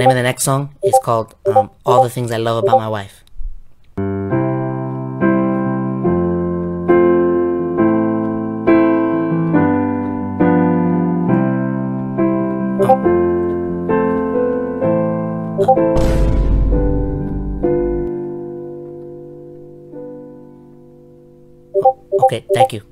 name of the next song is called um, All the Things I Love About My Wife. Okay, thank you.